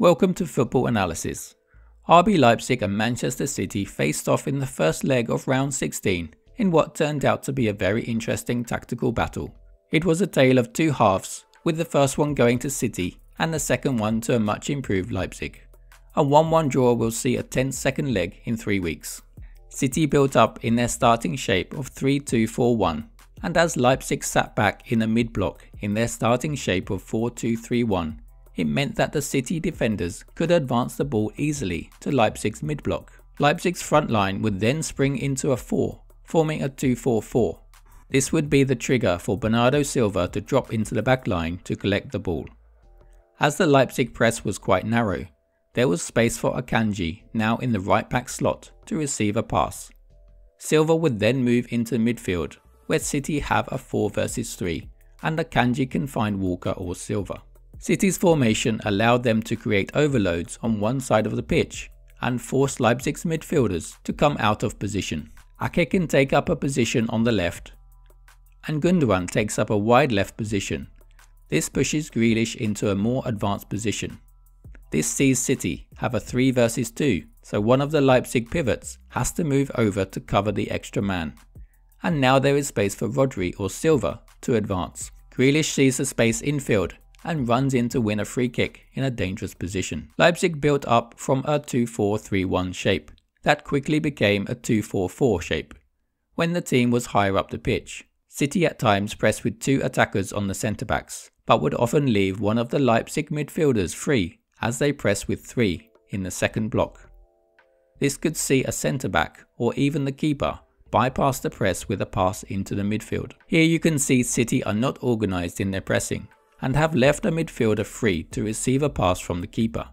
Welcome to Football Analysis. RB Leipzig and Manchester City faced off in the first leg of round 16 in what turned out to be a very interesting tactical battle. It was a tale of two halves, with the first one going to City and the second one to a much improved Leipzig. A 1-1 draw will see a 10 second leg in 3 weeks. City built up in their starting shape of 3-2-4-1 and as Leipzig sat back in a mid-block in their starting shape of 4-2-3-1 it meant that the City defenders could advance the ball easily to Leipzig's mid-block. Leipzig's front line would then spring into a 4, forming a 2-4-4. This would be the trigger for Bernardo Silva to drop into the back line to collect the ball. As the Leipzig press was quite narrow, there was space for Akanji, now in the right back slot, to receive a pass. Silva would then move into midfield, where City have a 4 vs 3, and Akanji can find Walker or Silva. City's formation allowed them to create overloads on one side of the pitch and force Leipzig's midfielders to come out of position. Ake can take up a position on the left and Gundogan takes up a wide left position. This pushes Grealish into a more advanced position. This sees City have a 3 versus 2, so one of the Leipzig pivots has to move over to cover the extra man. And now there is space for Rodri or Silva to advance. Grealish sees the space infield and runs in to win a free kick in a dangerous position. Leipzig built up from a 2-4-3-1 shape that quickly became a 2-4-4 shape when the team was higher up the pitch. City at times pressed with two attackers on the centre backs, but would often leave one of the Leipzig midfielders free as they press with three in the second block. This could see a centre back or even the keeper bypass the press with a pass into the midfield. Here you can see City are not organised in their pressing and have left a midfielder free to receive a pass from the keeper.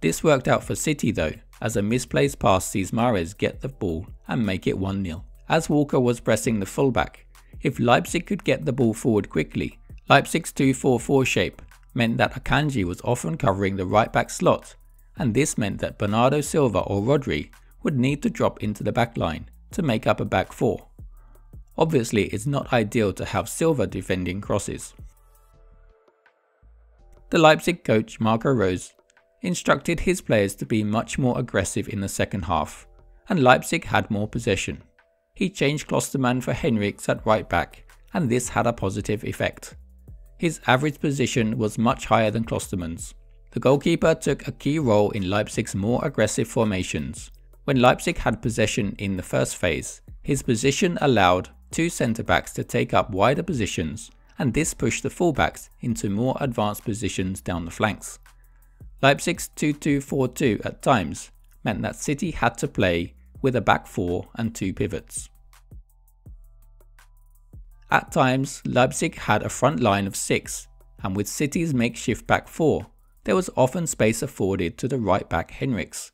This worked out for City though, as a misplaced pass sees Mahrez get the ball and make it 1-0. As Walker was pressing the fullback, if Leipzig could get the ball forward quickly, Leipzig's 2-4-4 shape meant that Akanji was often covering the right back slot, and this meant that Bernardo Silva or Rodri would need to drop into the back line to make up a back four. Obviously it's not ideal to have Silva defending crosses the Leipzig coach Marco Rose instructed his players to be much more aggressive in the second half, and Leipzig had more possession. He changed Klostermann for Henrichs at right back, and this had a positive effect. His average position was much higher than Klostermann's. The goalkeeper took a key role in Leipzig's more aggressive formations. When Leipzig had possession in the first phase, his position allowed two centre backs to take up wider positions and this pushed the fullbacks into more advanced positions down the flanks. Leipzig's 2-2-4-2 at times meant that City had to play with a back four and two pivots. At times, Leipzig had a front line of six, and with City's makeshift back four, there was often space afforded to the right back Henrichs,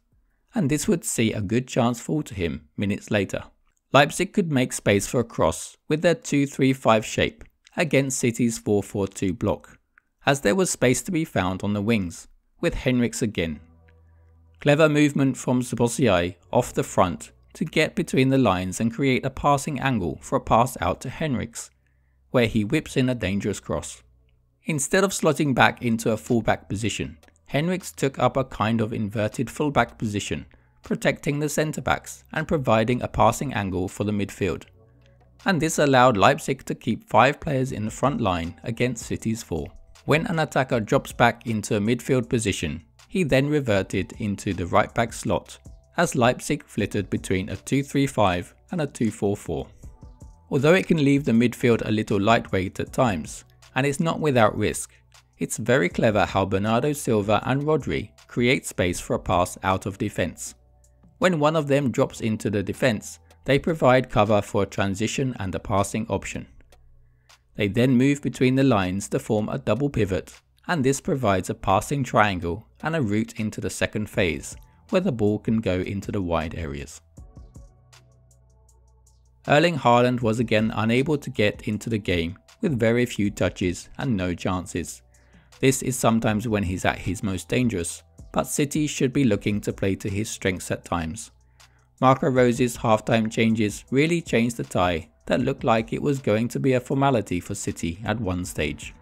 and this would see a good chance fall to him minutes later. Leipzig could make space for a cross with their 2-3-5 shape, against City's 4-4-2 block, as there was space to be found on the wings, with Henrichs again. Clever movement from Szoboszlai off the front to get between the lines and create a passing angle for a pass out to Henrichs, where he whips in a dangerous cross. Instead of slotting back into a fullback position, Henrichs took up a kind of inverted fullback position, protecting the centre backs and providing a passing angle for the midfield and this allowed Leipzig to keep 5 players in the front line against City's 4. When an attacker drops back into a midfield position, he then reverted into the right back slot, as Leipzig flitted between a 2-3-5 and a 2-4-4. Although it can leave the midfield a little lightweight at times, and it's not without risk, it's very clever how Bernardo Silva and Rodri create space for a pass out of defence. When one of them drops into the defence, they provide cover for a transition and a passing option. They then move between the lines to form a double pivot, and this provides a passing triangle and a route into the second phase, where the ball can go into the wide areas. Erling Haaland was again unable to get into the game with very few touches and no chances. This is sometimes when he's at his most dangerous, but City should be looking to play to his strengths at times. Marco Rose's halftime changes really changed the tie that looked like it was going to be a formality for City at one stage.